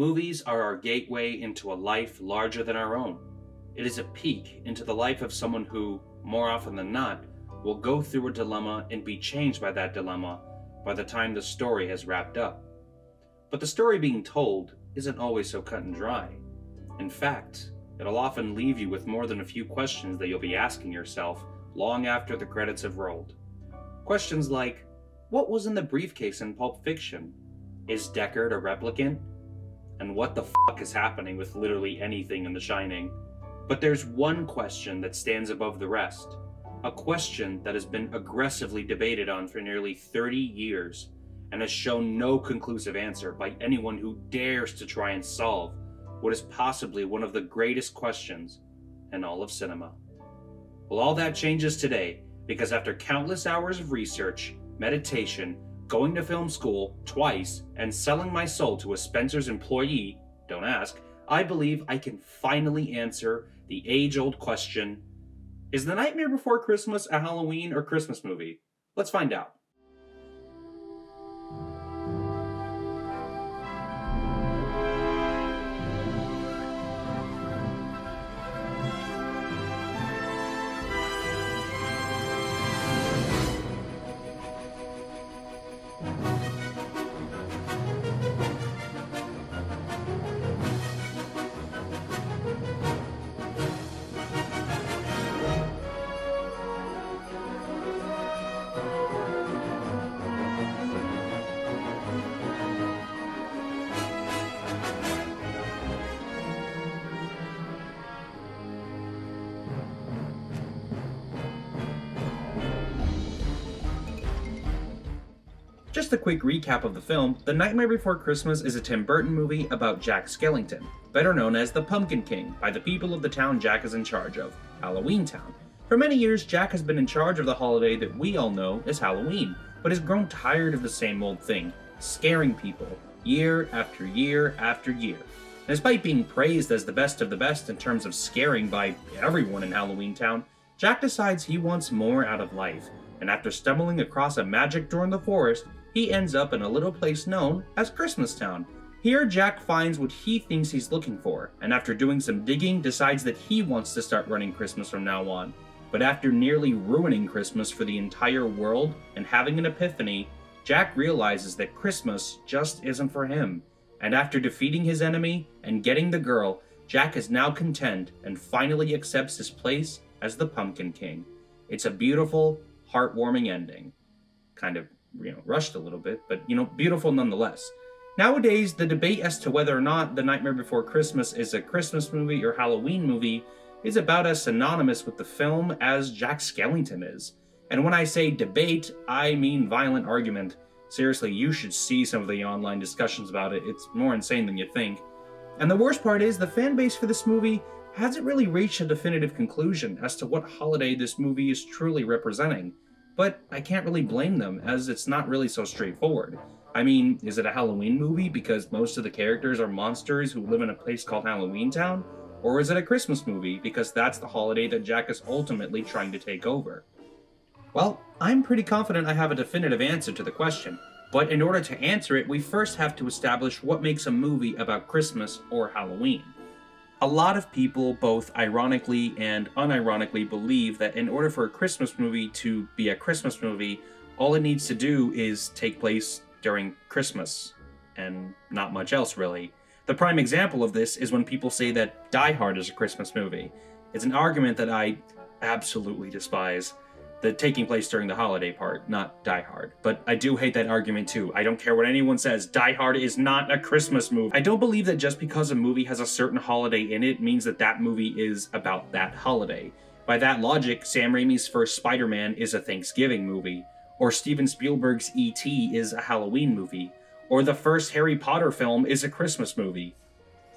Movies are our gateway into a life larger than our own. It is a peek into the life of someone who, more often than not, will go through a dilemma and be changed by that dilemma by the time the story has wrapped up. But the story being told isn't always so cut and dry. In fact, it'll often leave you with more than a few questions that you'll be asking yourself long after the credits have rolled. Questions like What was in the briefcase in Pulp Fiction? Is Deckard a replicant? And what the fuck is happening with literally anything in The Shining? But there's one question that stands above the rest. A question that has been aggressively debated on for nearly 30 years and has shown no conclusive answer by anyone who dares to try and solve what is possibly one of the greatest questions in all of cinema. Well, all that changes today because after countless hours of research, meditation, going to film school twice, and selling my soul to a Spencer's employee, don't ask, I believe I can finally answer the age old question Is The Nightmare Before Christmas a Halloween or Christmas movie? Let's find out. Just a quick recap of the film The Nightmare Before Christmas is a Tim Burton movie about Jack Skellington, better known as the Pumpkin King by the people of the town Jack is in charge of, Halloween Town. For many years, Jack has been in charge of the holiday that we all know as Halloween, but has grown tired of the same old thing, scaring people, year after year after year. despite being praised as the best of the best in terms of scaring by everyone in Halloween Town, Jack decides he wants more out of life, and after stumbling across a magic door in the forest, he ends up in a little place known as Christmastown. Here, Jack finds what he thinks he's looking for, and after doing some digging, decides that he wants to start running Christmas from now on. But after nearly ruining Christmas for the entire world and having an epiphany, Jack realizes that Christmas just isn't for him. And after defeating his enemy and getting the girl, Jack is now content and finally accepts his place as the Pumpkin King. It's a beautiful, heartwarming ending. Kind of you know rushed a little bit, but you know beautiful nonetheless. Nowadays, the debate as to whether or not The Nightmare Before Christmas is a Christmas movie or Halloween movie is about as synonymous with the film as Jack Skellington is. And when I say debate, I mean violent argument. Seriously, you should see some of the online discussions about it. It's more insane than you think. And the worst part is, the fan base for this movie hasn't really reached a definitive conclusion as to what holiday this movie is truly representing. But I can't really blame them, as it's not really so straightforward. I mean, is it a Halloween movie because most of the characters are monsters who live in a place called Halloween Town? Or is it a Christmas movie because that's the holiday that Jack is ultimately trying to take over? Well, I'm pretty confident I have a definitive answer to the question, but in order to answer it, we first have to establish what makes a movie about Christmas or Halloween. A lot of people, both ironically and unironically, believe that in order for a Christmas movie to be a Christmas movie, all it needs to do is take place during Christmas and not much else, really. The prime example of this is when people say that Die Hard is a Christmas movie. It's an argument that I absolutely despise the taking place during the holiday part, not Die Hard. But I do hate that argument too. I don't care what anyone says, Die Hard is not a Christmas movie. I don't believe that just because a movie has a certain holiday in it means that that movie is about that holiday. By that logic, Sam Raimi's first Spider Man is a Thanksgiving movie, or Steven Spielberg's E.T. is a Halloween movie, or the first Harry Potter film is a Christmas movie.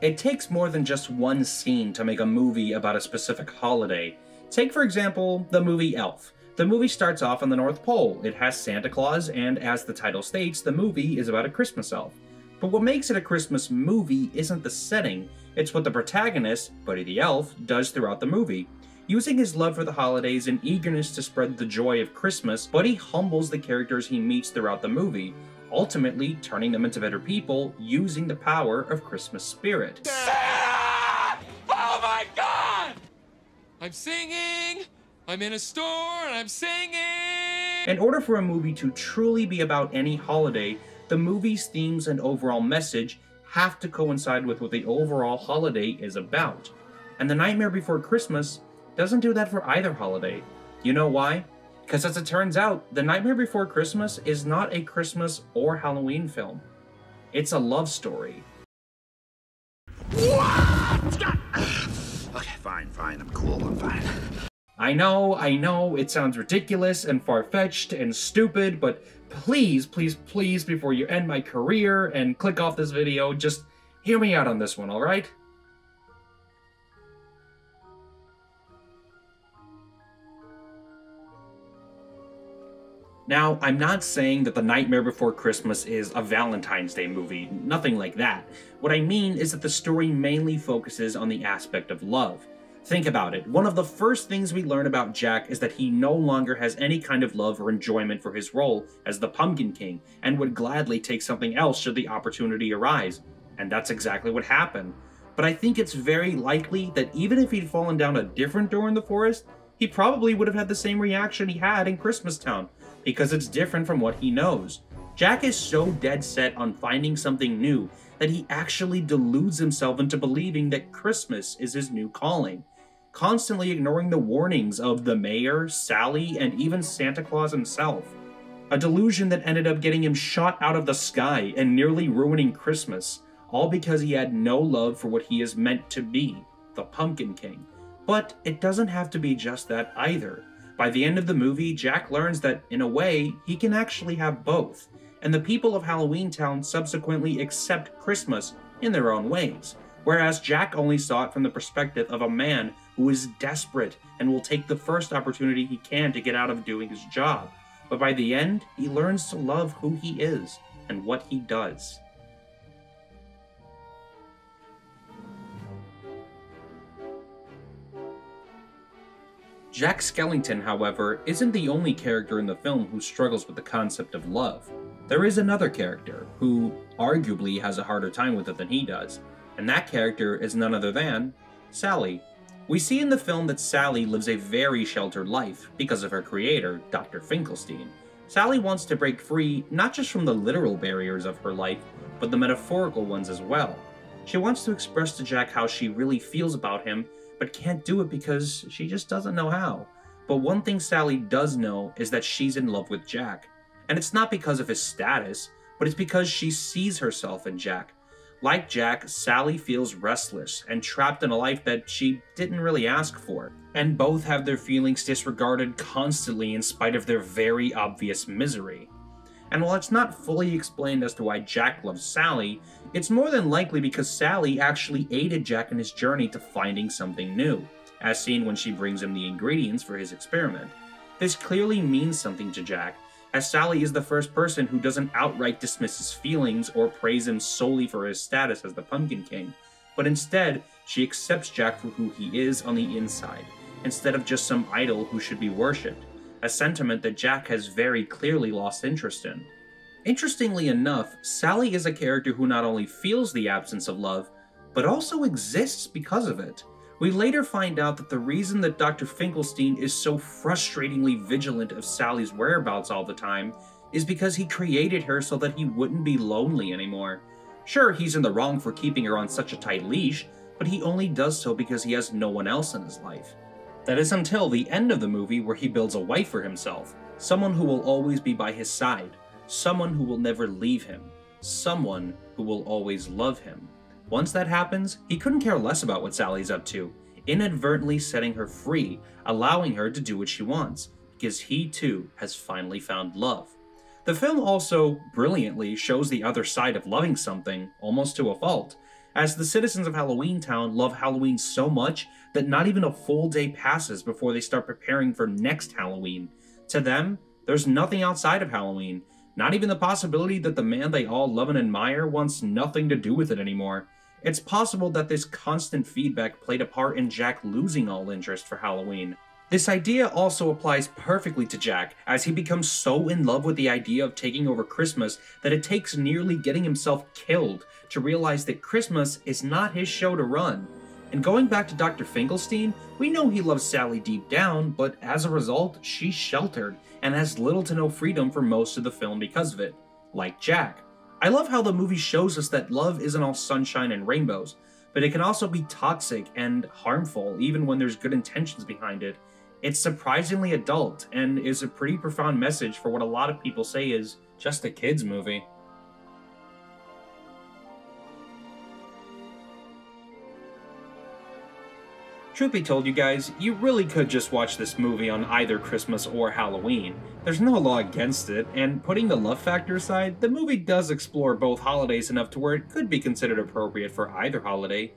It takes more than just one scene to make a movie about a specific holiday. Take, for example, the movie Elf. The movie starts off on the North Pole. It has Santa Claus, and as the title states, the movie is about a Christmas elf. But what makes it a Christmas movie isn't the setting, it's what the protagonist, Buddy the Elf, does throughout the movie. Using his love for the holidays and eagerness to spread the joy of Christmas, Buddy humbles the characters he meets throughout the movie, ultimately turning them into better people using the power of Christmas spirit. Santa! Oh my god! I'm singing! I'm in a store and I'm singing! In order for a movie to truly be about any holiday, the movie's themes and overall message have to coincide with what the overall holiday is about. And The Nightmare Before Christmas doesn't do that for either holiday. You know why? Because as it turns out, The Nightmare Before Christmas is not a Christmas or Halloween film. It's a love story. What? Okay, fine, fine, I'm cool, I'm fine. I know, I know, it sounds ridiculous and far-fetched and stupid, but please, please, please, before you end my career and click off this video, just hear me out on this one, alright? Now, I'm not saying that The Nightmare Before Christmas is a Valentine's Day movie, nothing like that. What I mean is that the story mainly focuses on the aspect of love. Think about it. One of the first things we learn about Jack is that he no longer has any kind of love or enjoyment for his role as the Pumpkin King, and would gladly take something else should the opportunity arise. And that's exactly what happened. But I think it's very likely that even if he'd fallen down a different door in the forest, he probably would have had the same reaction he had in Christmastown because it's different from what he knows. Jack is so dead set on finding something new that he actually deludes himself into believing that Christmas is his new calling, constantly ignoring the warnings of the mayor, Sally, and even Santa Claus himself. A delusion that ended up getting him shot out of the sky and nearly ruining Christmas, all because he had no love for what he is meant to be, the Pumpkin King. But it doesn't have to be just that either. By the end of the movie, Jack learns that, in a way, he can actually have both, and the people of Halloween Town subsequently accept Christmas in their own ways, whereas Jack only saw it from the perspective of a man who is desperate and will take the first opportunity he can to get out of doing his job. But by the end, he learns to love who he is and what he does. Jack Skellington, however, isn't the only character in the film who struggles with the concept of love. There is another character who arguably has a harder time with it than he does, and that character is none other than Sally. We see in the film that Sally lives a very sheltered life because of her creator, Dr. Finkelstein. Sally wants to break free not just from the literal barriers of her life, but the metaphorical ones as well. She wants to express to Jack how she really feels about him but can't do it because she just doesn't know how. But one thing Sally does know is that she's in love with Jack. And it's not because of his status, but it's because she sees herself in Jack. Like Jack, Sally feels restless and trapped in a life that she didn't really ask for. And both have their feelings disregarded constantly in spite of their very obvious misery. And while it's not fully explained as to why Jack loves Sally, it's more than likely because Sally actually aided Jack in his journey to finding something new, as seen when she brings him the ingredients for his experiment. This clearly means something to Jack, as Sally is the first person who doesn't outright dismiss his feelings or praise him solely for his status as the Pumpkin King, but instead, she accepts Jack for who he is on the inside, instead of just some idol who should be worshipped a sentiment that Jack has very clearly lost interest in. Interestingly enough, Sally is a character who not only feels the absence of love, but also exists because of it. We later find out that the reason that Dr. Finkelstein is so frustratingly vigilant of Sally's whereabouts all the time is because he created her so that he wouldn't be lonely anymore. Sure, he's in the wrong for keeping her on such a tight leash, but he only does so because he has no one else in his life. That is until the end of the movie where he builds a wife for himself, someone who will always be by his side, someone who will never leave him, someone who will always love him. Once that happens, he couldn't care less about what Sally's up to, inadvertently setting her free, allowing her to do what she wants, because he too has finally found love. The film also brilliantly shows the other side of loving something, almost to a fault, as the citizens of Halloween Town love Halloween so much that not even a full day passes before they start preparing for next Halloween. To them, there's nothing outside of Halloween, not even the possibility that the man they all love and admire wants nothing to do with it anymore. It's possible that this constant feedback played a part in Jack losing all interest for Halloween. This idea also applies perfectly to Jack, as he becomes so in love with the idea of taking over Christmas that it takes nearly getting himself killed to realize that Christmas is not his show to run. And going back to Dr. Finkelstein, we know he loves Sally deep down, but as a result, she's sheltered and has little to no freedom for most of the film because of it, like Jack. I love how the movie shows us that love isn't all sunshine and rainbows, but it can also be toxic and harmful even when there's good intentions behind it, it's surprisingly adult and is a pretty profound message for what a lot of people say is just a kids movie. Truth be told, you guys, you really could just watch this movie on either Christmas or Halloween. There's no law against it, and putting the love factor aside, the movie does explore both holidays enough to where it could be considered appropriate for either holiday.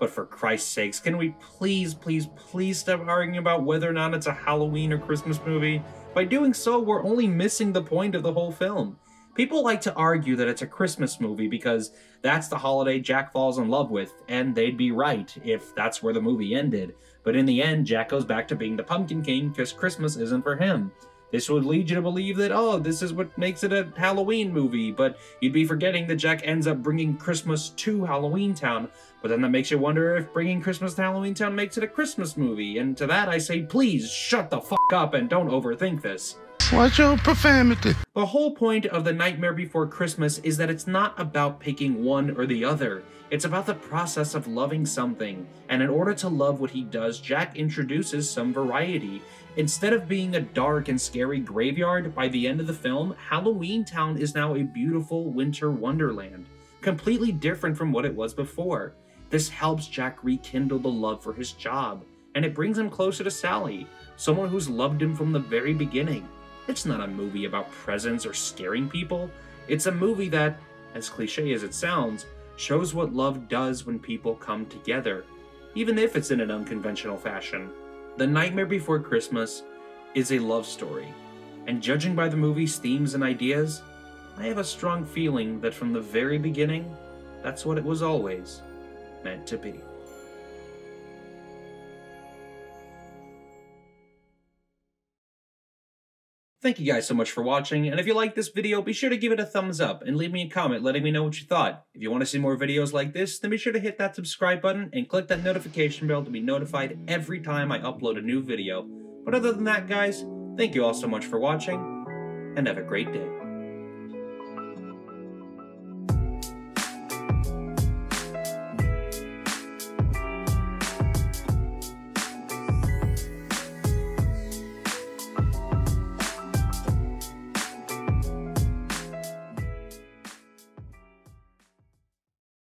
But for Christ's sakes, can we please, please, please stop arguing about whether or not it's a Halloween or Christmas movie? By doing so, we're only missing the point of the whole film. People like to argue that it's a Christmas movie because that's the holiday Jack falls in love with, and they'd be right if that's where the movie ended. But in the end, Jack goes back to being the Pumpkin King because Christmas isn't for him. This would lead you to believe that, oh, this is what makes it a Halloween movie, but you'd be forgetting that Jack ends up bringing Christmas to Halloween Town. But then that makes you wonder if bringing Christmas to Halloween Town makes it a Christmas movie. And to that I say, please shut the fuck up and don't overthink this. Watch your profanity. The whole point of The Nightmare Before Christmas is that it's not about picking one or the other. It's about the process of loving something. And in order to love what he does, Jack introduces some variety. Instead of being a dark and scary graveyard, by the end of the film, Halloween Town is now a beautiful winter wonderland, completely different from what it was before. This helps Jack rekindle the love for his job, and it brings him closer to Sally, someone who's loved him from the very beginning. It's not a movie about presents or scaring people. It's a movie that, as cliche as it sounds, shows what love does when people come together, even if it's in an unconventional fashion. The Nightmare Before Christmas is a love story, and judging by the movie's themes and ideas, I have a strong feeling that from the very beginning, that's what it was always meant to be. Thank you guys so much for watching, and if you liked this video, be sure to give it a thumbs up and leave me a comment letting me know what you thought. If you want to see more videos like this, then be sure to hit that subscribe button and click that notification bell to be notified every time I upload a new video. But other than that, guys, thank you all so much for watching, and have a great day.